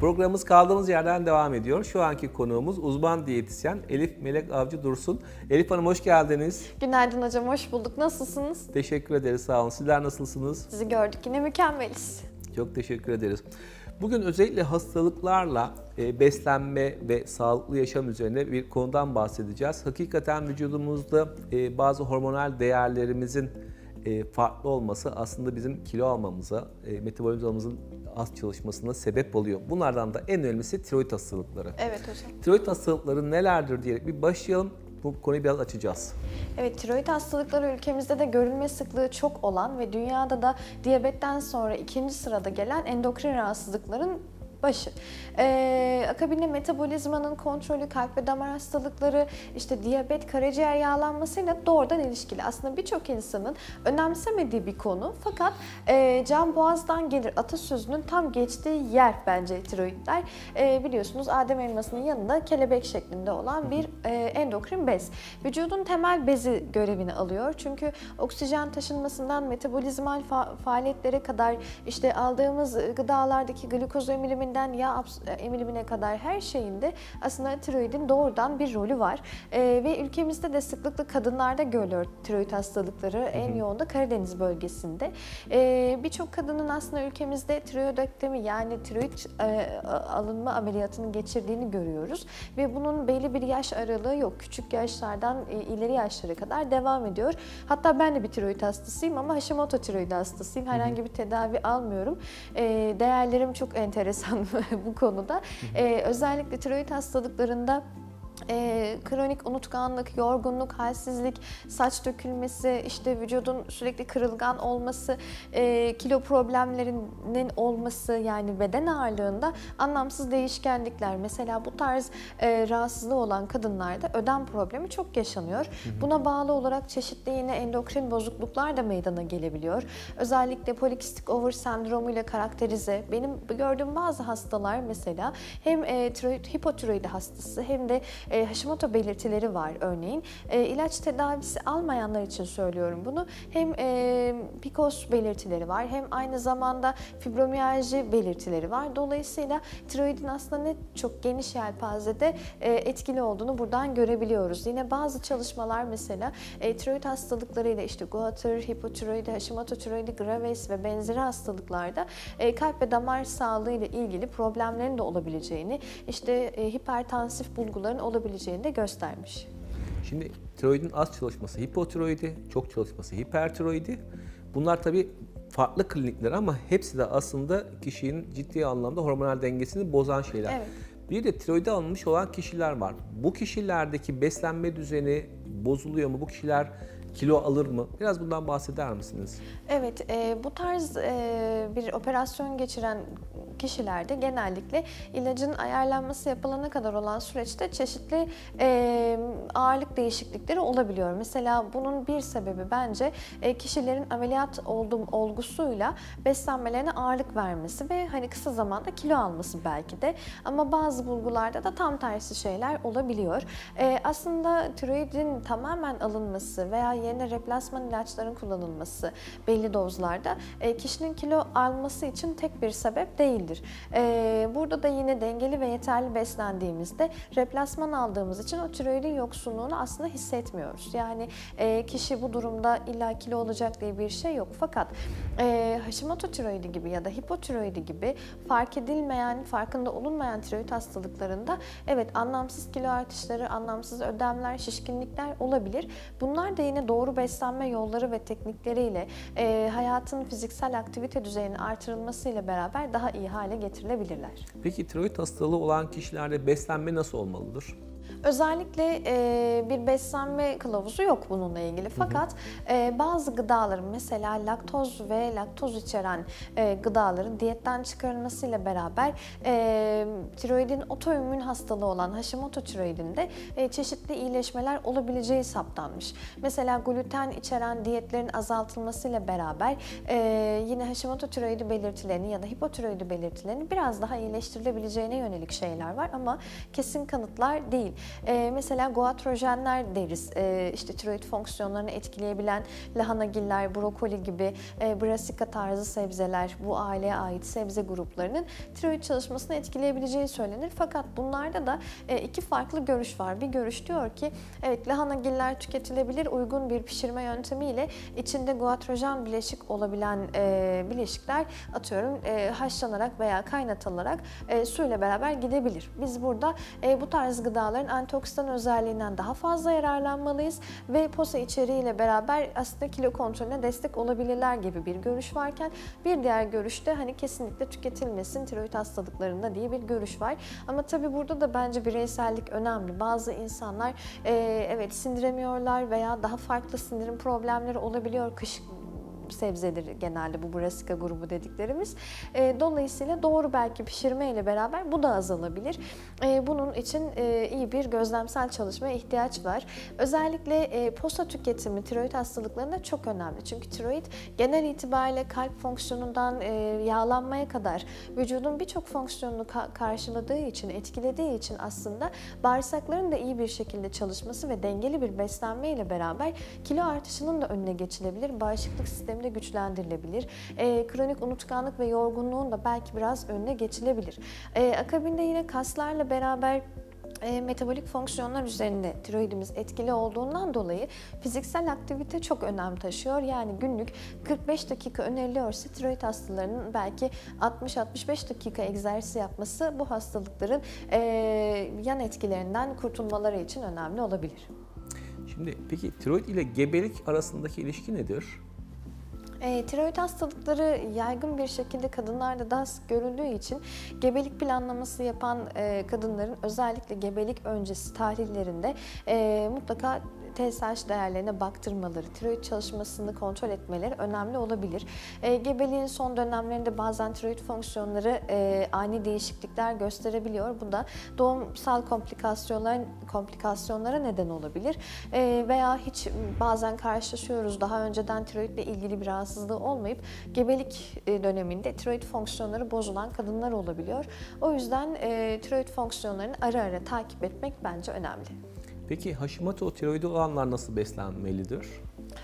Programımız kaldığımız yerden devam ediyor. Şu anki konuğumuz uzman diyetisyen Elif Melek Avcı Dursun. Elif Hanım hoş geldiniz. Günaydın hocam, hoş bulduk. Nasılsınız? Teşekkür ederiz, sağ olun. Sizler nasılsınız? Sizi gördük, yine mükemmeliz. Çok teşekkür ederiz. Bugün özellikle hastalıklarla e, beslenme ve sağlıklı yaşam üzerine bir konudan bahsedeceğiz. Hakikaten vücudumuzda e, bazı hormonal değerlerimizin e, farklı olması aslında bizim kilo almamıza, metabolizmamızın az çalışmasına sebep oluyor. Bunlardan da en önemlisi tiroid hastalıkları. Evet hocam. Tiroid hastalıkları nelerdir diyerek bir başlayalım. Bu konuyu biraz açacağız. Evet, tiroid hastalıkları ülkemizde de görülme sıklığı çok olan ve dünyada da diyabetten sonra ikinci sırada gelen endokrin rahatsızlıkların başı. Ee, akabinde metabolizmanın kontrolü, kalp ve damar hastalıkları, işte diyabet, karaciğer yağlanmasıyla doğrudan ilişkili. Aslında birçok insanın önemsemediği bir konu. Fakat e, can boğazdan gelir atasözünün tam geçtiği yer bence tiroidler. E, biliyorsunuz Adem elmasının yanında kelebek şeklinde olan bir e, endokrin bez. Vücudun temel bezi görevini alıyor. Çünkü oksijen taşınmasından metabolizmal fa- faaliyetlere kadar işte aldığımız gıdalardaki glikoz emiliminden yağ emilimine kadar her şeyinde aslında tiroidin doğrudan bir rolü var. E, ve ülkemizde de sıklıkla kadınlarda görülüyor tiroid hastalıkları. En yoğun da Karadeniz bölgesinde. E, Birçok kadının aslında ülkemizde tiroidektomi yani tiroid e, alınma ameliyatını geçirdiğini görüyoruz. Ve bunun belli bir yaş aralığı yok. Küçük yaşlardan e, ileri yaşlara kadar devam ediyor. Hatta ben de bir tiroid hastasıyım ama Hashimoto tiroid hastasıyım. Herhangi bir tedavi almıyorum. E, değerlerim çok enteresan bu konuda. Ee, özellikle tiroid hastalıklarında e, kronik unutkanlık, yorgunluk, halsizlik, saç dökülmesi, işte vücudun sürekli kırılgan olması, e, kilo problemlerinin olması yani beden ağırlığında anlamsız değişkenlikler. Mesela bu tarz e, rahatsızlığı olan kadınlarda ödem problemi çok yaşanıyor. Buna bağlı olarak çeşitli yine endokrin bozukluklar da meydana gelebiliyor. Özellikle polikistik over sendromu ile karakterize. Benim gördüğüm bazı hastalar mesela hem e, tiroid, hipotiroid hastası hem de e, Hashimoto belirtileri var örneğin. E, ilaç tedavisi almayanlar için söylüyorum bunu. Hem e, PCOS belirtileri var hem aynı zamanda fibromiyalji belirtileri var. Dolayısıyla tiroidin aslında ne çok geniş yelpazede e, etkili olduğunu buradan görebiliyoruz. Yine bazı çalışmalar mesela e, tiroid hastalıklarıyla işte goiter, hipotiroidi, Hashimoto tiroidi graves ve benzeri hastalıklarda e, kalp ve damar sağlığı ile ilgili problemlerin de olabileceğini, işte e, hipertansif bulguların olabileceğini de göstermiş. Şimdi tiroidin az çalışması hipotiroidi, çok çalışması hipertiroidi. Bunlar tabii farklı klinikler ama hepsi de aslında kişinin ciddi anlamda hormonal dengesini bozan şeyler. Evet. Bir de tiroide alınmış olan kişiler var. Bu kişilerdeki beslenme düzeni bozuluyor mu? Bu kişiler kilo alır mı? Biraz bundan bahseder misiniz? Evet, e, bu tarz e, bir operasyon geçiren kişilerde genellikle ilacın ayarlanması yapılana kadar olan süreçte çeşitli e, ağırlık değişiklikleri olabiliyor. Mesela bunun bir sebebi bence e, kişilerin ameliyat olduğum olgusuyla beslenmelerine ağırlık vermesi ve hani kısa zamanda kilo alması belki de. Ama bazı bulgularda da tam tersi şeyler olabiliyor. E, aslında tiroidin tamamen alınması veya yerine replasman ilaçların kullanılması belli dozlarda e, kişinin kilo alması için tek bir sebep değildir. E, burada da yine dengeli ve yeterli beslendiğimizde replasman aldığımız için o tiroidin yoksunluğunu aslında hissetmiyoruz. Yani e, kişi bu durumda illa kilo olacak diye bir şey yok. Fakat e, Hashimoto tiroidi gibi ya da hipotiroidi gibi fark edilmeyen, farkında olunmayan tiroid hastalıklarında evet anlamsız kilo artışları, anlamsız ödemler, şişkinlikler olabilir. Bunlar da yine doğru beslenme yolları ve teknikleriyle e, hayatın fiziksel aktivite düzeyinin artırılmasıyla beraber daha iyi hale getirilebilirler. Peki tiroid hastalığı olan kişilerde beslenme nasıl olmalıdır? Özellikle e, bir beslenme kılavuzu yok bununla ilgili. Fakat e, bazı gıdaların mesela laktoz ve laktoz içeren e, gıdaların diyetten çıkarılmasıyla beraber e, tiroidin otoimmün hastalığı olan Hashimoto tiroidinde e, çeşitli iyileşmeler olabileceği saptanmış. Mesela gluten içeren diyetlerin azaltılmasıyla beraber e, yine Hashimoto tiroidi belirtilerini ya da hipotiroidi belirtilerini biraz daha iyileştirilebileceğine yönelik şeyler var ama kesin kanıtlar değil. E, mesela goitrojenler deriz. E, işte tiroid fonksiyonlarını etkileyebilen lahanagiller, brokoli gibi e, brassica tarzı sebzeler, bu aileye ait sebze gruplarının tiroid çalışmasını etkileyebileceği söylenir. Fakat bunlarda da e, iki farklı görüş var. Bir görüş diyor ki evet lahanagiller tüketilebilir uygun bir pişirme yöntemiyle içinde goitrojen bileşik olabilen e, bileşikler atıyorum e, haşlanarak veya kaynatılarak e, suyla beraber gidebilir. Biz burada e, bu tarz gıdaların antioksidan özelliğinden daha fazla yararlanmalıyız ve posa içeriğiyle beraber aslında kilo kontrolüne destek olabilirler gibi bir görüş varken bir diğer görüşte hani kesinlikle tüketilmesin tiroid hastalıklarında diye bir görüş var. Ama tabii burada da bence bireysellik önemli. Bazı insanlar e, evet sindiremiyorlar veya daha farklı sindirim problemleri olabiliyor kış sebzeleri genelde bu brassica grubu dediklerimiz. E, dolayısıyla doğru belki pişirme ile beraber bu da azalabilir. E, bunun için e, iyi bir gözlemsel çalışmaya ihtiyaç var. Özellikle e, posta tüketimi tiroid hastalıklarında çok önemli. Çünkü tiroid genel itibariyle kalp fonksiyonundan e, yağlanmaya kadar vücudun birçok fonksiyonunu ka- karşıladığı için, etkilediği için aslında bağırsakların da iyi bir şekilde çalışması ve dengeli bir beslenme ile beraber kilo artışının da önüne geçilebilir. Bağışıklık sistemi de güçlendirilebilir. E, kronik unutkanlık ve yorgunluğun da belki biraz önüne geçilebilir. E, akabinde yine kaslarla beraber e, metabolik fonksiyonlar üzerinde tiroidimiz etkili olduğundan dolayı fiziksel aktivite çok önem taşıyor. Yani günlük 45 dakika öneriliyorsa tiroid hastalarının belki 60-65 dakika egzersiz yapması bu hastalıkların e, yan etkilerinden kurtulmaları için önemli olabilir. Şimdi peki tiroid ile gebelik arasındaki ilişki nedir? E, tiroid hastalıkları yaygın bir şekilde kadınlarda daha sık görüldüğü için gebelik planlaması yapan e, kadınların özellikle gebelik öncesi tahlillerinde e, mutlaka TSH değerlerine baktırmaları, tiroid çalışmasını kontrol etmeleri önemli olabilir. E, gebeliğin son dönemlerinde bazen tiroid fonksiyonları e, ani değişiklikler gösterebiliyor. Bu da doğumsal komplikasyonlar komplikasyonlara neden olabilir. E, veya hiç bazen karşılaşıyoruz daha önceden tiroidle ilgili bir rahatsızlığı olmayıp gebelik e, döneminde tiroid fonksiyonları bozulan kadınlar olabiliyor. O yüzden e, tiroid fonksiyonlarını ara ara takip etmek bence önemli. Peki Hashimoto tiroidi olanlar nasıl beslenmelidir?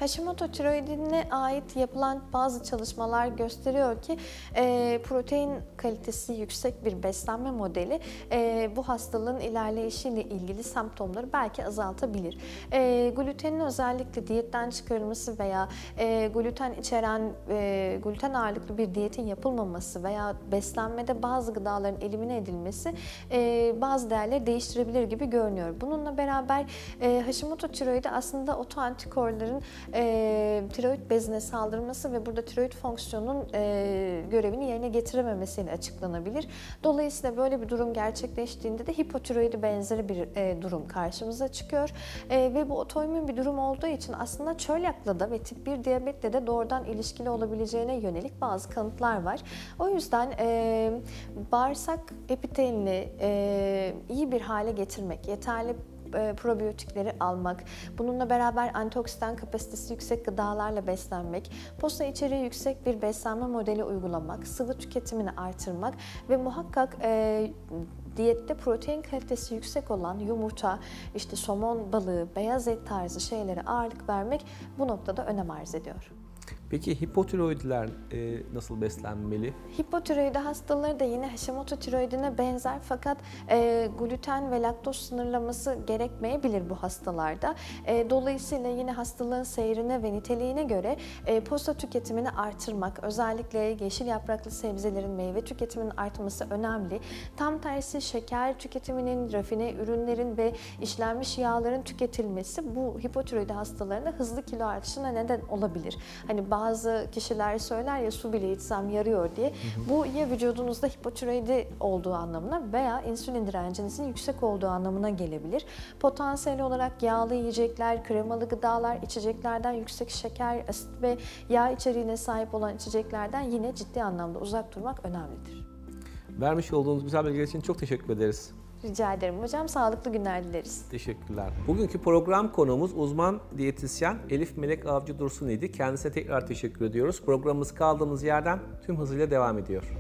Hashimoto tiroidine ait yapılan bazı çalışmalar gösteriyor ki e, protein kalitesi yüksek bir beslenme modeli e, bu hastalığın ilerleyişiyle ilgili semptomları belki azaltabilir. E, glutenin özellikle diyetten çıkarılması veya e, gluten içeren e, gluten ağırlıklı bir diyetin yapılmaması veya beslenmede bazı gıdaların elimine edilmesi e, bazı değerleri değiştirebilir gibi görünüyor. Bununla beraber e, Hashimoto tiroidi aslında otoantikorların e, tiroid bezine saldırması ve burada tiroid fonksiyonunun e, görevini yerine getirememesiyle açıklanabilir. Dolayısıyla böyle bir durum gerçekleştiğinde de hipotiroidi benzeri bir e, durum karşımıza çıkıyor. E, ve bu otoimmün bir durum olduğu için aslında çölyakla da ve tip 1 diyabetle de doğrudan ilişkili olabileceğine yönelik bazı kanıtlar var. O yüzden e, bağırsak epitelini e, iyi bir hale getirmek, yeterli e, probiyotikleri almak, bununla beraber antioksidan kapasitesi yüksek gıdalarla beslenmek, posta içeriği yüksek bir beslenme modeli uygulamak, sıvı tüketimini artırmak ve muhakkak e, diyette protein kalitesi yüksek olan yumurta, işte somon balığı, beyaz et tarzı şeylere ağırlık vermek bu noktada önem arz ediyor. Peki hipotiroidler e, nasıl beslenmeli? Hipotiroidi hastaları da yine Hashimoto tiroidine benzer fakat e, gluten ve laktoz sınırlaması gerekmeyebilir bu hastalarda. E, dolayısıyla yine hastalığın seyrine ve niteliğine göre e, posta tüketimini artırmak, özellikle yeşil yapraklı sebzelerin meyve tüketiminin artması önemli. Tam tersi şeker tüketiminin, rafine ürünlerin ve işlenmiş yağların tüketilmesi bu hipotiroidi hastalarında hızlı kilo artışına neden olabilir. Hani bazı kişiler söyler ya su bile içsem yarıyor diye. Hı hı. Bu ya vücudunuzda hipotiroidi olduğu anlamına veya insülin direncinizin yüksek olduğu anlamına gelebilir. Potansiyel olarak yağlı yiyecekler, kremalı gıdalar, içeceklerden yüksek şeker, asit ve yağ içeriğine sahip olan içeceklerden yine ciddi anlamda uzak durmak önemlidir. Vermiş olduğunuz güzel bilgiler için çok teşekkür ederiz. Rica ederim hocam. Sağlıklı günler dileriz. Teşekkürler. Bugünkü program konuğumuz uzman diyetisyen Elif Melek Avcı Dursun idi. Kendisine tekrar teşekkür ediyoruz. Programımız kaldığımız yerden tüm hızıyla devam ediyor.